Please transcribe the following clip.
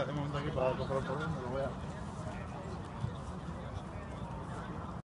de momento aquí para coger el problema, lo voy a...